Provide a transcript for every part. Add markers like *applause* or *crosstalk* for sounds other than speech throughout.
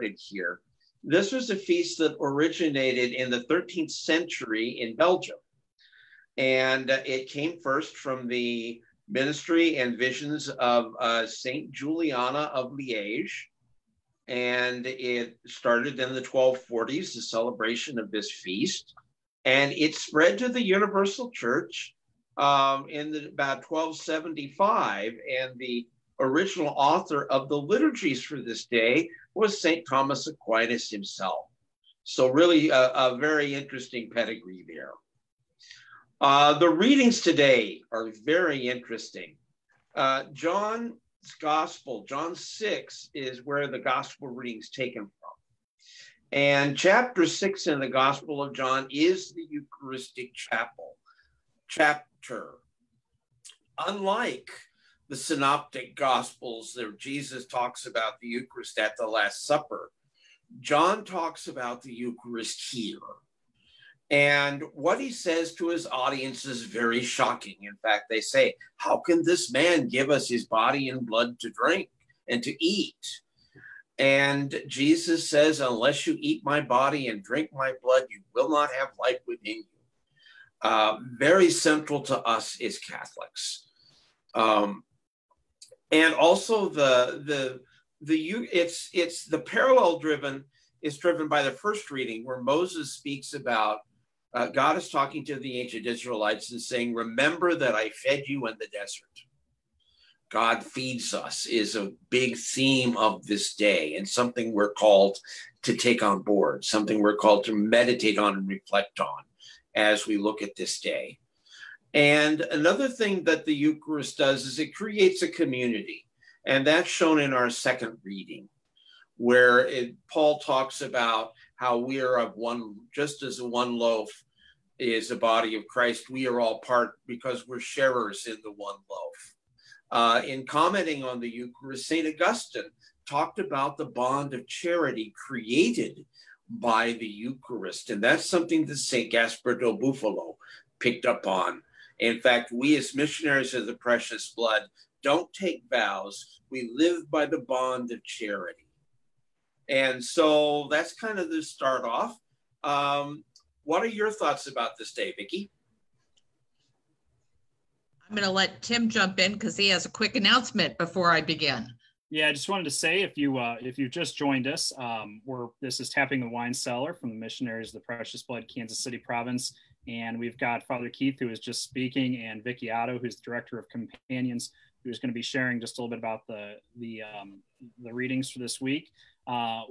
started here. This was a feast that originated in the 13th century in Belgium. And it came first from the ministry and visions of uh, Saint Juliana of Liège. And it started in the 1240s, the celebration of this feast. And it spread to the Universal Church um, in the, about 1275. And the original author of the liturgies for this day was St. Thomas Aquinas himself. So, really, a, a very interesting pedigree there. Uh, the readings today are very interesting. Uh, John's Gospel, John 6, is where the Gospel reading is taken from. And chapter 6 in the Gospel of John is the Eucharistic chapel chapter. Unlike the synoptic gospels where Jesus talks about the Eucharist at the Last Supper, John talks about the Eucharist here. And what he says to his audience is very shocking. In fact, they say, How can this man give us his body and blood to drink and to eat? And Jesus says, Unless you eat my body and drink my blood, you will not have life within you. Uh, very central to us is Catholics. Um, and also the the the you it's it's the parallel driven is driven by the first reading where Moses speaks about uh, God is talking to the ancient Israelites and saying, "Remember that I fed you in the desert." God feeds us is a big theme of this day and something we're called to take on board, something we're called to meditate on and reflect on as we look at this day. And another thing that the Eucharist does is it creates a community. And that's shown in our second reading, where it, Paul talks about how we are of one, just as one loaf is a body of Christ, we are all part because we're sharers in the one loaf. Uh, in commenting on the Eucharist, St. Augustine talked about the bond of charity created by the Eucharist. And that's something that St. Gaspar del Bufalo picked up on in fact, we as missionaries of the precious blood don't take vows, we live by the bond of charity. And so that's kind of the start off. Um, what are your thoughts about this day, Vicki? I'm going to let Tim jump in because he has a quick announcement before I begin. Yeah, I just wanted to say if you uh, if you just joined us, um, we're this is tapping the wine cellar from the missionaries of the Precious Blood, Kansas City Province. And we've got Father Keith, who is just speaking, and Vicky Otto, who's the director of Companions, who's going to be sharing just a little bit about the the um, the readings for this week. Uh,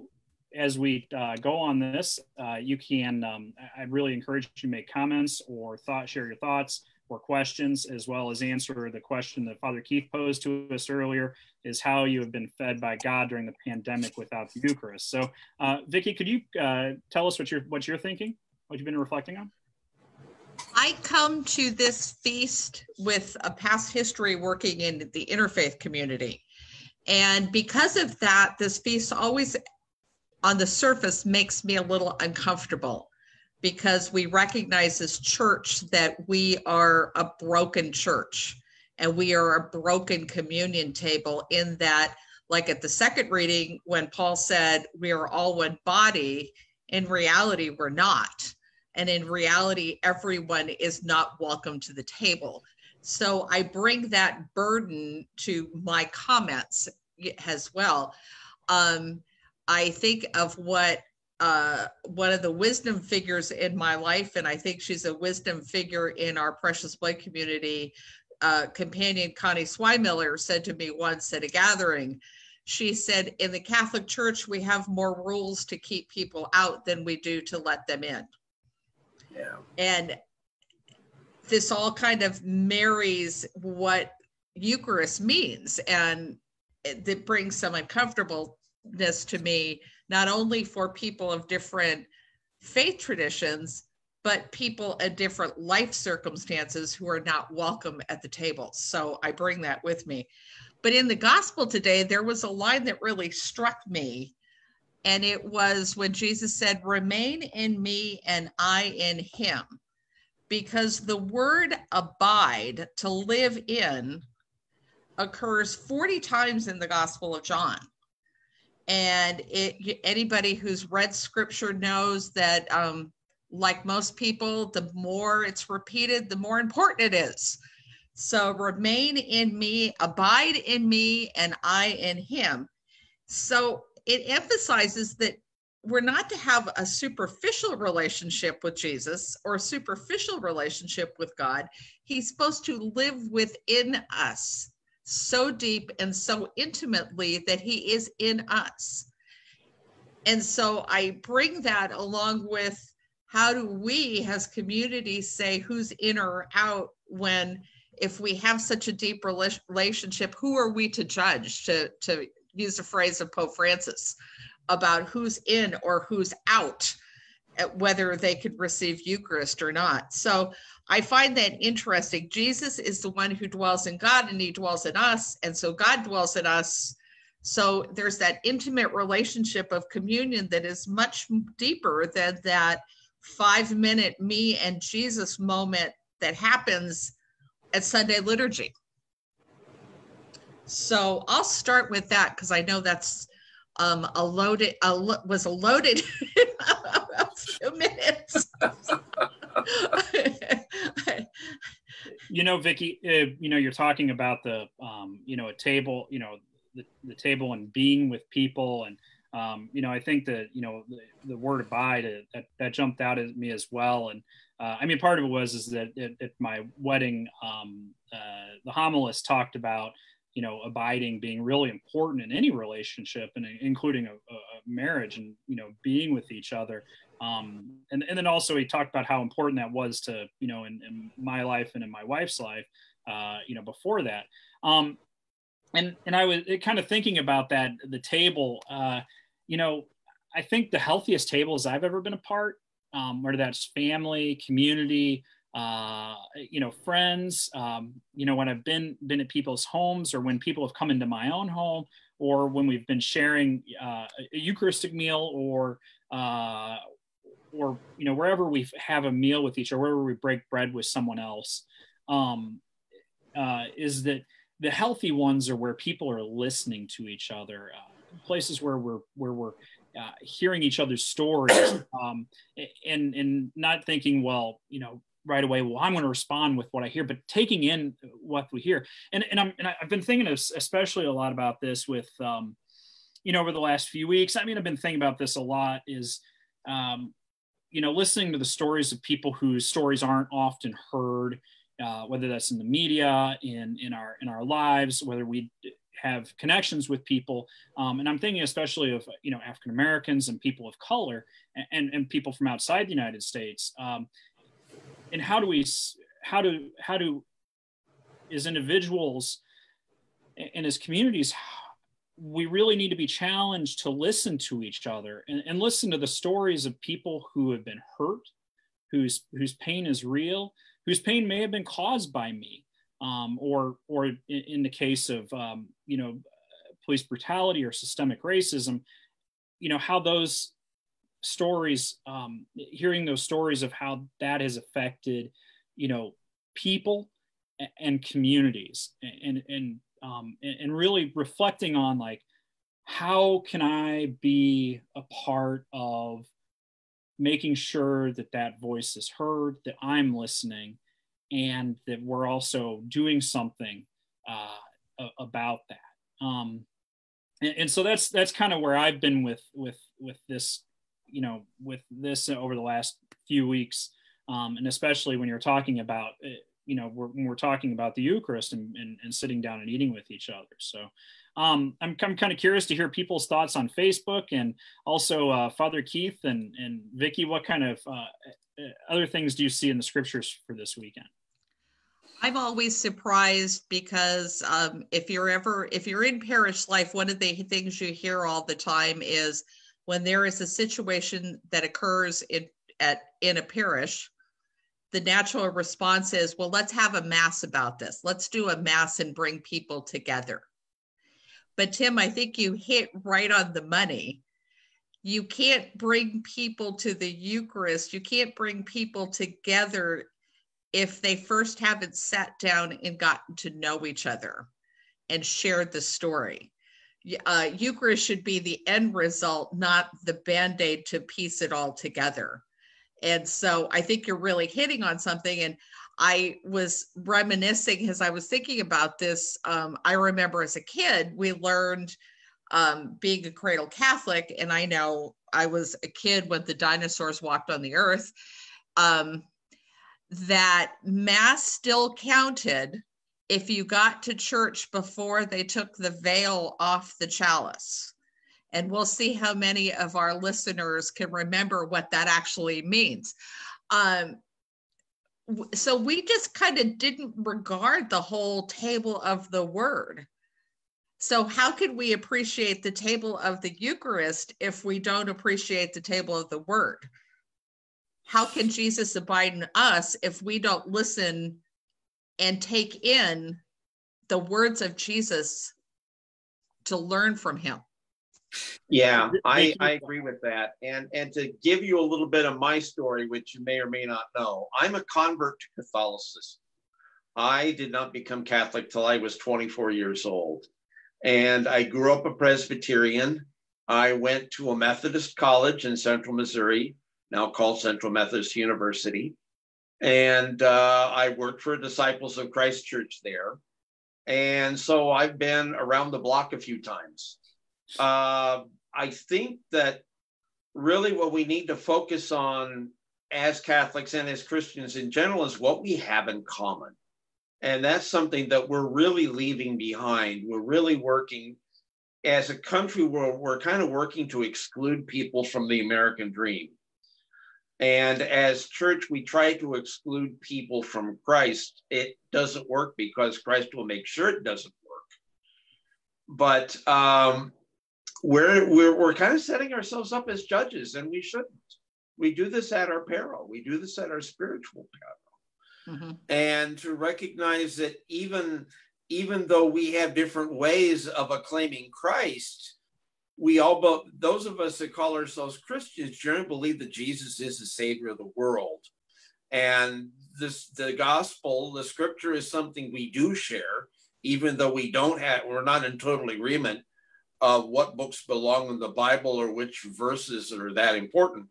as we uh, go on this, uh, you can. Um, I really encourage you to make comments or thought, share your thoughts or questions, as well as answer the question that Father Keith posed to us earlier: is how you have been fed by God during the pandemic without the Eucharist. So, uh, Vicky, could you uh, tell us what you're what you're thinking, what you've been reflecting on? I come to this feast with a past history working in the interfaith community. And because of that, this feast always on the surface makes me a little uncomfortable because we recognize as church that we are a broken church and we are a broken communion table in that like at the second reading when paul said we are all one body in reality we're not and in reality everyone is not welcome to the table. So i bring that burden to my comments as well. Um, i think of what uh, one of the wisdom figures in my life and i think she's a wisdom figure in our precious blood community uh, companion connie swimiller said to me once at a gathering. She said in the catholic church we have more rules to keep people out than we do to let them in yeah. And this all kind of marries what Eucharist means. And it, it brings some uncomfortableness to me, not only for people of different faith traditions, but people in different life circumstances who are not welcome at the table. So I bring that with me. But in the gospel today, there was a line that really struck me and it was when Jesus said, Remain in me and I in him. Because the word abide, to live in, occurs 40 times in the Gospel of John. And it, anybody who's read scripture knows that, um, like most people, the more it's repeated, the more important it is. So remain in me, abide in me, and I in him. So it emphasizes that we're not to have a superficial relationship with Jesus or a superficial relationship with God. He's supposed to live within us so deep and so intimately that he is in us. And so I bring that along with how do we as communities say who's in or out when if we have such a deep relationship who are we to judge to to use the phrase of pope francis about who's in or who's out eh, whether they could receive eucharist or not so I find that interesting. Jesus is the one who dwells in God and he dwells in us. And so God dwells in us. So there's that intimate relationship of communion that is much deeper than that five minute me and Jesus moment that happens at Sunday liturgy. So I'll start with that because I know that's um, a loaded, a, was a loaded *laughs* few minutes. you know, Vicki, uh, you know, you're talking about the, um, you know, a table, you know, the, the table and being with people. And, um, you know, I think that, you know, the, the word abide, uh, that, that jumped out at me as well. And, uh, I mean, part of it was, is that at, at my wedding, um, uh, the homilist talked about, you know, abiding being really important in any relationship and including a, a marriage and, you know, being with each other. Um, and, and then also he talked about how important that was to, you know, in, in my life and in my wife's life, uh, you know, before that. Um, and, and I was kind of thinking about that, the table, uh, you know, I think the healthiest tables I've ever been a part, um, whether that's family, community, uh, you know, friends, um, you know, when I've been, been at people's homes or when people have come into my own home or when we've been sharing uh, a Eucharistic meal or, uh, or you know wherever we have a meal with each other wherever we break bread with someone else um, uh, is that the healthy ones are where people are listening to each other uh, places where we're where we're uh, hearing each other's stories um, and and not thinking well you know right away well i'm going to respond with what i hear but taking in what we hear and, and, I'm, and i've been thinking especially a lot about this with um, you know over the last few weeks i mean i've been thinking about this a lot is um, you know, listening to the stories of people whose stories aren't often heard, uh, whether that's in the media, in in our in our lives, whether we have connections with people, um, and I'm thinking especially of you know African Americans and people of color and and people from outside the United States. Um, and how do we how do how do as individuals and as communities we really need to be challenged to listen to each other and, and, listen to the stories of people who have been hurt, whose whose pain is real, whose pain may have been caused by me, um, or or in, in, the case of um, you know police brutality or systemic racism, you know how those stories, um, hearing those stories of how that has affected, you know, people and communities and and um, and, really reflecting on like how can I be a part of making sure that that voice is heard, that I'm listening, and that we're also doing something uh, about that. Um, and, and, so that's that's kind of where I've been with with with this, you know, with this over the last few weeks, um, and especially when you're talking about uh, you know we're, when we're talking about the eucharist and, and, and sitting down and eating with each other. So um, I'm, I'm kind of curious to hear people's thoughts on facebook and also uh, father keith and, and vicki what kind of uh, uh, other things do you see in the scriptures for this weekend? I'm always surprised because um, if you're ever if you're in parish life, one of the things you hear all the time is when there is a situation that occurs in at in a parish, the natural response is, well, let's have a mass about this. Let's do a mass and bring people together. But Tim, I think you hit right on the money. You can't bring people to the Eucharist. You can't bring people together if they first haven't sat down and gotten to know each other and shared the story. Uh, Eucharist should be the end result, not the band aid to piece it all together. And so I think you're really hitting on something. And I was reminiscing as I was thinking about this. Um, I remember as a kid, we learned um, being a cradle Catholic, and I know I was a kid when the dinosaurs walked on the earth, um, that Mass still counted if you got to church before they took the veil off the chalice. And we'll see how many of our listeners can remember what that actually means. Um, so we just kind of didn't regard the whole table of the word. So, how can we appreciate the table of the Eucharist if we don't appreciate the table of the word? How can Jesus abide in us if we don't listen and take in the words of Jesus to learn from him. Yeah, I, I agree with that. And and to give you a little bit of my story, which you may or may not know, I'm a convert to Catholicism. I did not become Catholic till I was 24 years old. And I grew up a Presbyterian. I went to a Methodist college in central Missouri, now called Central Methodist University and uh, I worked for Disciples of Christ Church there. And so I've been around the block a few times. Uh, I think that really what we need to focus on as Catholics and as Christians in general is what we have in common. And that's something that we're really leaving behind. We're really working as a country, we're, we're kind of working to exclude people from the American dream. And as church, we try to exclude people from Christ. It doesn't work because Christ will make sure it doesn't work. But um, we're, we're, we're kind of setting ourselves up as judges, and we shouldn't. We do this at our peril, we do this at our spiritual peril. Mm-hmm. And to recognize that even, even though we have different ways of acclaiming Christ, we all but those of us that call ourselves Christians generally believe that Jesus is the savior of the world. And this the gospel, the scripture is something we do share, even though we don't have we're not in total agreement of what books belong in the Bible or which verses are that important.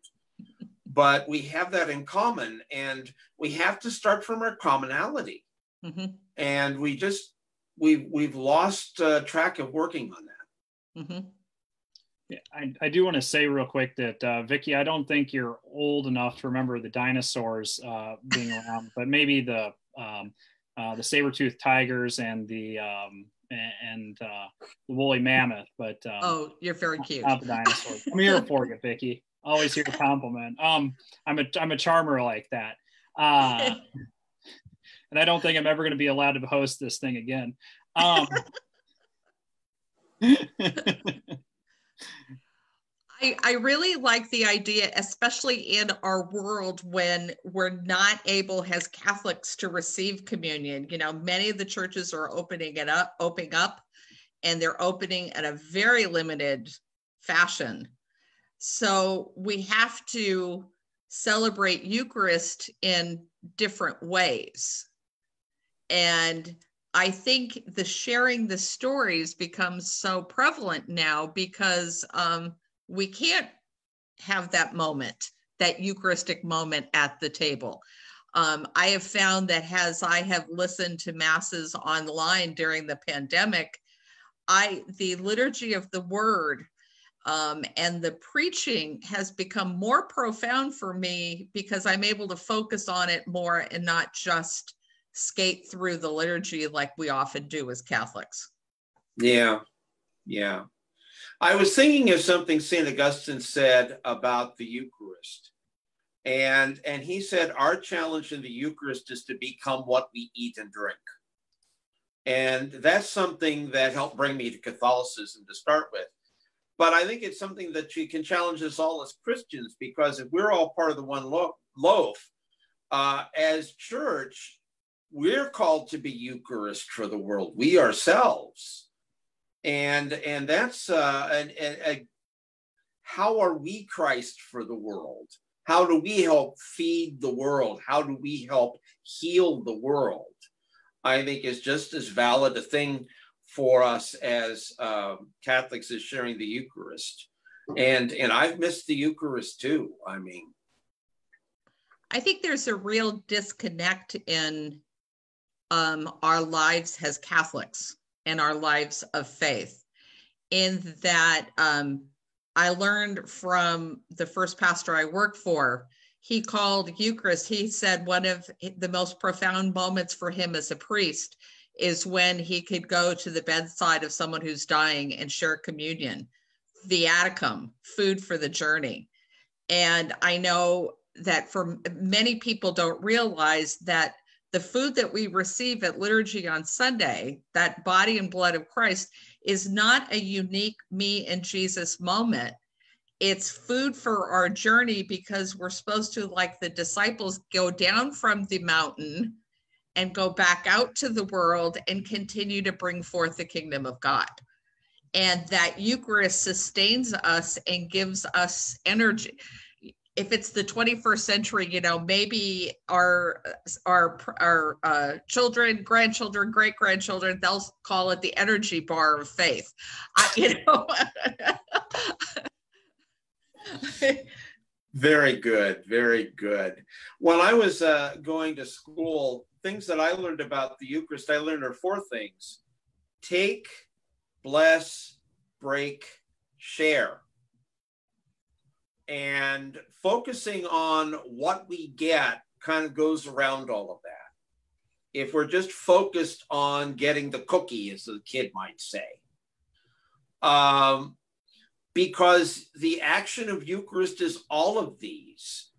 But we have that in common, and we have to start from our commonality. Mm-hmm. And we just we've we've lost uh, track of working on that. Mm-hmm. I, I do want to say real quick that uh, Vicki, I don't think you're old enough to remember the dinosaurs uh, being around, but maybe the um, uh, the saber-toothed tigers and the um, and uh, the woolly mammoth. But um, oh, you're very cute. Not the dinosaurs. I'm here for you, Vicki. Always here to compliment. Um, I'm a I'm a charmer like that. Uh, *laughs* and I don't think I'm ever going to be allowed to host this thing again. Um, *laughs* I, I really like the idea, especially in our world when we're not able as Catholics to receive communion. You know, many of the churches are opening it up, opening up, and they're opening in a very limited fashion. So we have to celebrate Eucharist in different ways. And I think the sharing the stories becomes so prevalent now because um, we can't have that moment, that Eucharistic moment at the table. Um, I have found that as I have listened to masses online during the pandemic, I the liturgy of the word um, and the preaching has become more profound for me because I'm able to focus on it more and not just skate through the liturgy like we often do as Catholics. Yeah, yeah. I was thinking of something St. Augustine said about the Eucharist. And, and he said, Our challenge in the Eucharist is to become what we eat and drink. And that's something that helped bring me to Catholicism to start with. But I think it's something that you can challenge us all as Christians because if we're all part of the one lo- loaf, uh, as church, we're called to be Eucharist for the world, we ourselves and and that's uh, and, and, how are we Christ for the world? How do we help feed the world? How do we help heal the world? I think is just as valid a thing for us as um, Catholics is sharing the Eucharist. And and I've missed the Eucharist too. I mean, I think there's a real disconnect in um, our lives as Catholics and our lives of faith, in that um, I learned from the first pastor I worked for. He called Eucharist, he said one of the most profound moments for him as a priest is when he could go to the bedside of someone who's dying and share communion, viaticum, food for the journey. And I know that for many people don't realize that the food that we receive at liturgy on Sunday, that body and blood of Christ, is not a unique me and Jesus moment. It's food for our journey because we're supposed to, like the disciples, go down from the mountain and go back out to the world and continue to bring forth the kingdom of God. And that Eucharist sustains us and gives us energy. If it's the 21st century, you know, maybe our our our uh, children, grandchildren, great grandchildren, they'll call it the energy bar of faith. I, you *laughs* know. very good, very good. When I was uh, going to school, things that I learned about the Eucharist, I learned are four things take, bless, break, share. And focusing on what we get kind of goes around all of that. If we're just focused on getting the cookie, as the kid might say, um, because the action of Eucharist is all of these.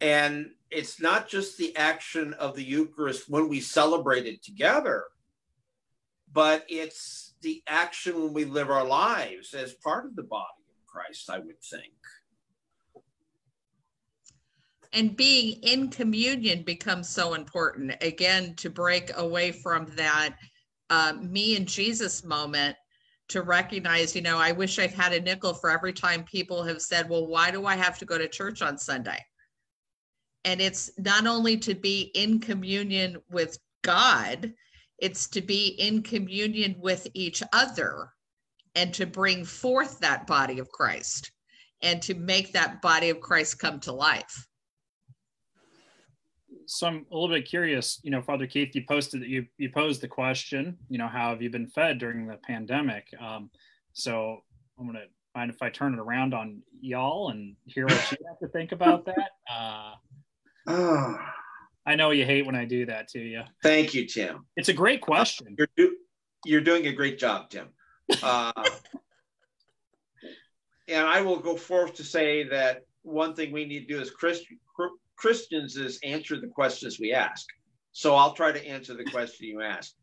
And it's not just the action of the Eucharist when we celebrate it together, but it's the action when we live our lives as part of the body of Christ, I would think. And being in communion becomes so important. Again, to break away from that uh, me and Jesus moment to recognize, you know, I wish I'd had a nickel for every time people have said, well, why do I have to go to church on Sunday? And it's not only to be in communion with God, it's to be in communion with each other and to bring forth that body of Christ and to make that body of Christ come to life. So I'm a little bit curious, you know, Father Keith, you posted that you you posed the question, you know, how have you been fed during the pandemic? Um, so I'm gonna mind if I turn it around on y'all and hear what you have to think about *laughs* that. Uh, I know you hate when I do that to you. Thank you, Tim. It's a great question. You're, do, you're doing a great job, Tim. Uh, *laughs* and I will go forth to say that one thing we need to do as Christ, Christians is answer the questions we ask. So I'll try to answer the question you asked.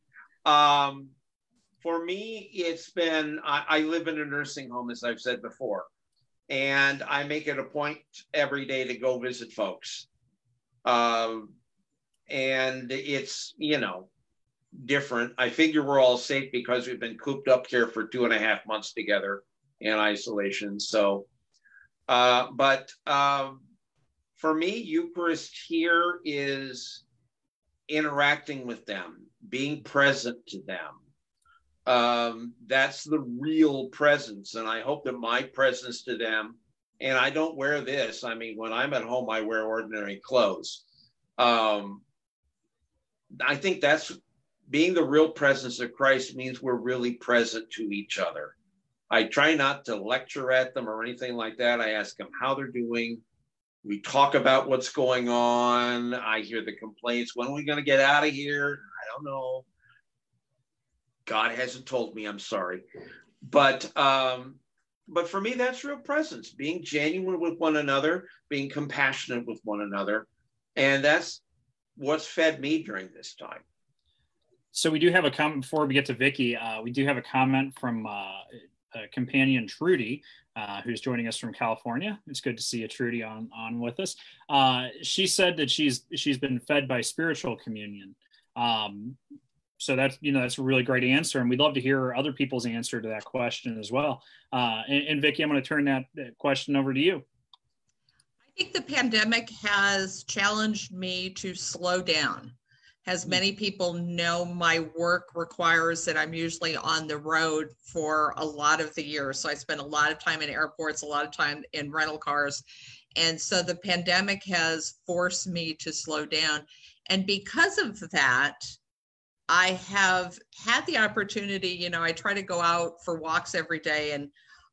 Um, for me, it's been I, I live in a nursing home, as I've said before, and I make it a point every day to go visit folks. Um, and it's, you know, different. I figure we're all safe because we've been cooped up here for two and a half months together in isolation. So, uh, but um, for me, Eucharist here is interacting with them, being present to them. Um, that's the real presence. And I hope that my presence to them and I don't wear this. I mean, when I'm at home, I wear ordinary clothes. Um, I think that's being the real presence of Christ means we're really present to each other. I try not to lecture at them or anything like that. I ask them how they're doing. We talk about what's going on. I hear the complaints. When are we going to get out of here? I don't know. God hasn't told me. I'm sorry. But um, but for me, that's real presence, being genuine with one another, being compassionate with one another. And that's what's fed me during this time. So we do have a comment before we get to Vicky. Uh, we do have a comment from uh, a companion Trudy, uh, who's joining us from California. It's good to see a Trudy on on with us. Uh, she said that she's she's been fed by spiritual communion. Um, so that's you know that's a really great answer and we'd love to hear other people's answer to that question as well uh, and, and vicki i'm going to turn that, that question over to you i think the pandemic has challenged me to slow down as hmm. many people know, my work requires that I'm usually on the road for a lot of the year. So I spend a lot of time in airports, a lot of time in rental cars. And so the pandemic has forced me to slow down. And because of that, I have had the opportunity, you know, I try to go out for walks every day and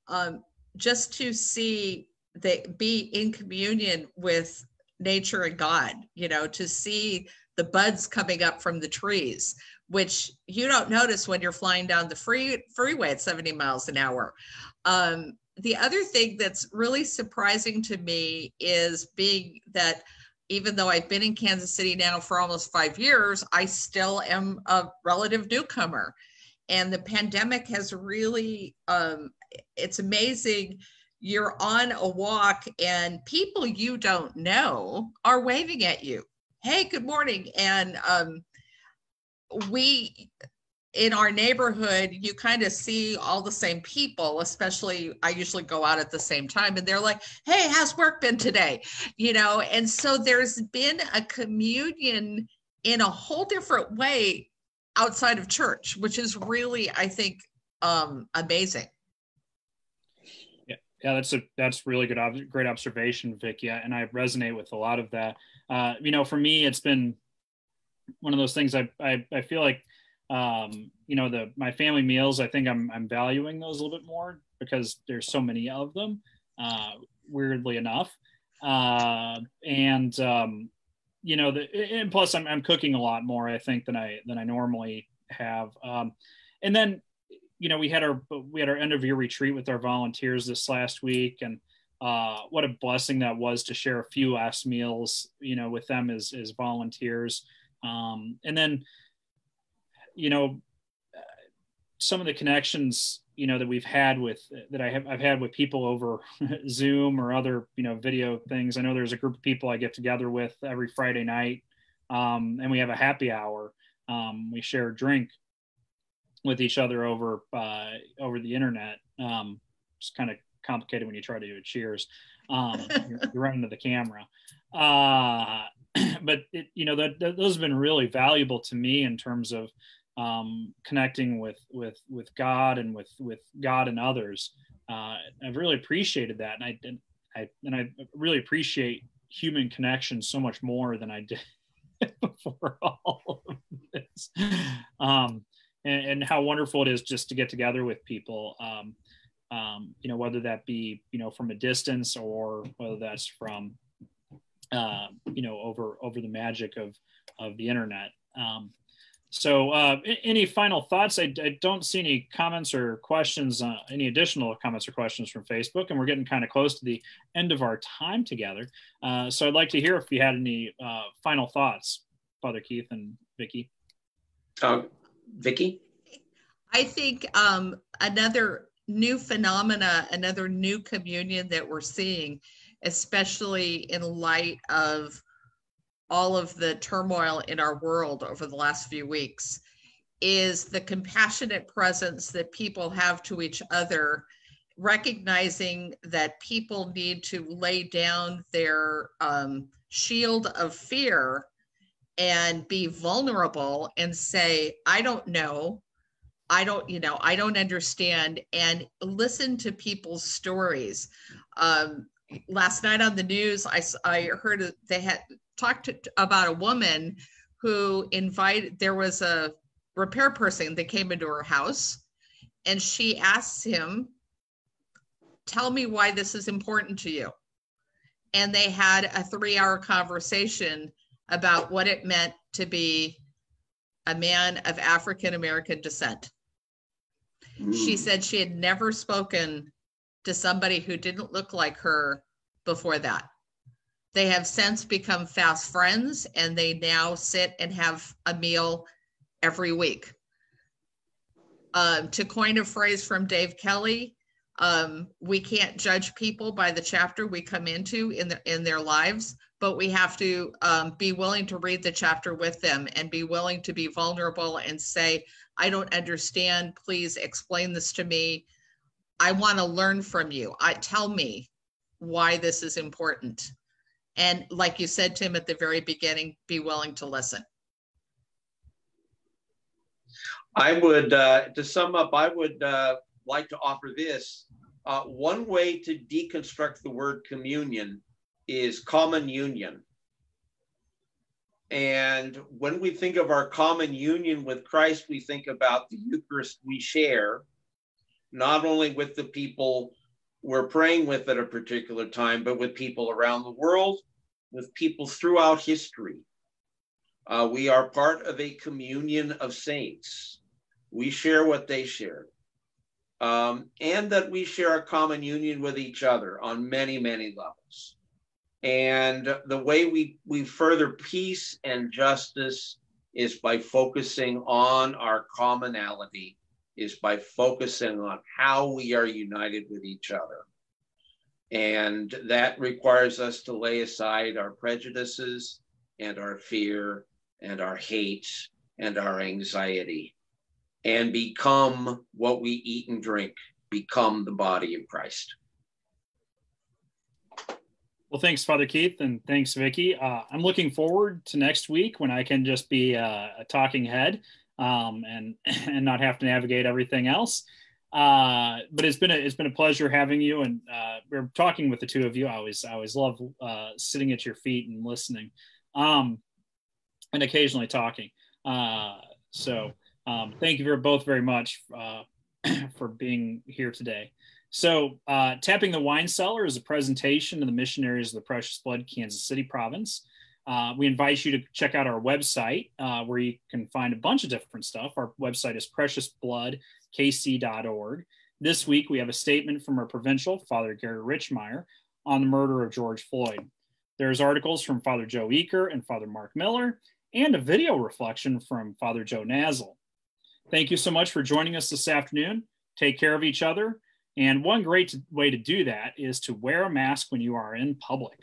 um, just to see that be in communion with nature and God, you know, to see the buds coming up from the trees, which you don't notice when you're flying down the free freeway at 70 miles an hour. Um, the other thing that's really surprising to me is being that even though I've been in Kansas City now for almost five years, I still am a relative newcomer. And the pandemic has really, um, it's amazing. You're on a walk and people you don't know are waving at you hey, good morning. And um, we, in our neighborhood, you kind of see all the same people, especially I usually go out at the same time and they're like, hey, how's work been today? You know, and so there's been a communion in a whole different way outside of church, which is really, I think, um, amazing. Yeah, that's a that's really good, great observation, Vic. Yeah, and I resonate with a lot of that uh, you know, for me, it's been one of those things. I I, I feel like, um, you know, the my family meals. I think I'm I'm valuing those a little bit more because there's so many of them. Uh, weirdly enough, uh, and um, you know, the and plus I'm I'm cooking a lot more. I think than I than I normally have. Um, and then, you know, we had our we had our end of year retreat with our volunteers this last week, and uh, what a blessing that was to share a few last meals, you know, with them as, as volunteers. Um, and then, you know, some of the connections, you know, that we've had with, that I have, I've had with people over *laughs* Zoom or other, you know, video things. I know there's a group of people I get together with every Friday night um, and we have a happy hour. Um, we share a drink with each other over, uh, over the internet. Um, just kind of complicated when you try to do a cheers. Um, *laughs* you're, you're running to the camera. Uh, *clears throat* but it, you know, that, that, those have been really valuable to me in terms of um, connecting with, with, with God and with, with God and others. Uh, I've really appreciated that. And I, and I, and I really appreciate human connection so much more than I did *laughs* before all of this. Um, and, and, how wonderful it is just to get together with people. Um, um, you know, whether that be, you know, from a distance or whether that's from, uh, you know, over, over the magic of, of the internet. Um, so uh, any final thoughts? I, I, don't see any comments or questions, uh, any additional comments or questions from Facebook, and we're getting kind of close to the end of our time together. Uh, so I'd like to hear if you had any uh, final thoughts, Father Keith and Vicki. Uh, Vicki? I think um, another new phenomena, another new communion that we're seeing, especially in light of all of the turmoil in our world over the last few weeks, is the compassionate presence that people have to each other, recognizing that people need to lay down their um, shield of fear and be vulnerable and say, I don't know. I don't, you know, I don't understand and listen to people's stories. Um, last night on the news, I, I heard they had talked to, about a woman who invited, there was a repair person that came into her house and she asked him, Tell me why this is important to you. And they had a three hour conversation about what it meant to be a man of African American descent. She mm. said she had never spoken to somebody who didn't look like her before that. They have since become fast friends and they now sit and have a meal every week. Um, to coin a phrase from Dave Kelly, um, we can't judge people by the chapter we come into in, the, in their lives, but we have to um, be willing to read the chapter with them and be willing to be vulnerable and say, I don't understand. Please explain this to me. I want to learn from you. I tell me why this is important. And like you said, Tim, at the very beginning, be willing to listen. I would, uh, to sum up, I would uh, like to offer this. Uh, one way to deconstruct the word communion is common union. And when we think of our common union with Christ, we think about the Eucharist we share, not only with the people we're praying with at a particular time, but with people around the world, with people throughout history. Uh, we are part of a communion of saints. We share what they shared. Um, and that we share a common union with each other on many, many levels. And the way we, we further peace and justice is by focusing on our commonality, is by focusing on how we are united with each other. And that requires us to lay aside our prejudices and our fear and our hate and our anxiety and become what we eat and drink, become the body of Christ. Well, thanks, Father Keith, and thanks, Vicki. Uh, I'm looking forward to next week when I can just be a, a talking head um, and *laughs* and not have to navigate everything else. Uh, but it's been a it's been a pleasure having you, and uh, we're talking with the two of you. I always I always love uh, sitting at your feet and listening, um, and occasionally talking. Uh, so um, thank you both very much uh, *clears throat* for being here today. So, uh, Tapping the Wine Cellar is a presentation of the missionaries of the Precious Blood, Kansas City Province. Uh, we invite you to check out our website uh, where you can find a bunch of different stuff. Our website is preciousbloodkc.org. This week, we have a statement from our provincial, Father Gary Richmeier, on the murder of George Floyd. There's articles from Father Joe Uecker and Father Mark Miller, and a video reflection from Father Joe Nassal. Thank you so much for joining us this afternoon. Take care of each other and one great way to do that is to wear a mask when you are in public.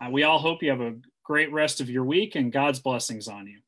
Uh, we all hope you have a great rest of your week and God's blessings on you.